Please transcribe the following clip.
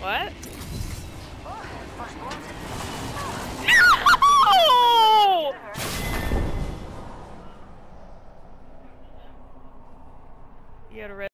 What? No! You had a red